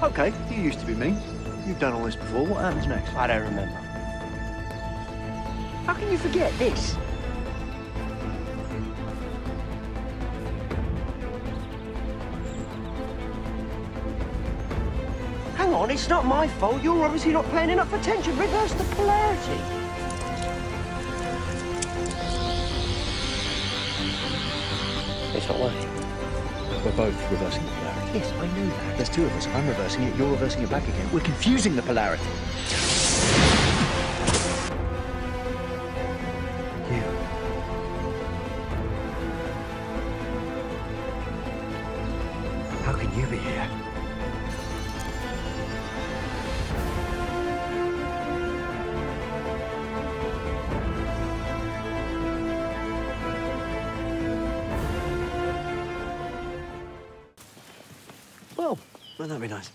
Okay, you used to be me. You've done all this before. What happens next? I don't remember. How can you forget this? Hang on, it's not my fault. You're obviously not paying enough attention. Reverse the polarity. It's not working. We're both reversing the polarity. Yes, I know that. There's two of us. I'm reversing it, you're reversing it back again. We're confusing the polarity. You. How can you be here? Well, wouldn't that be nice?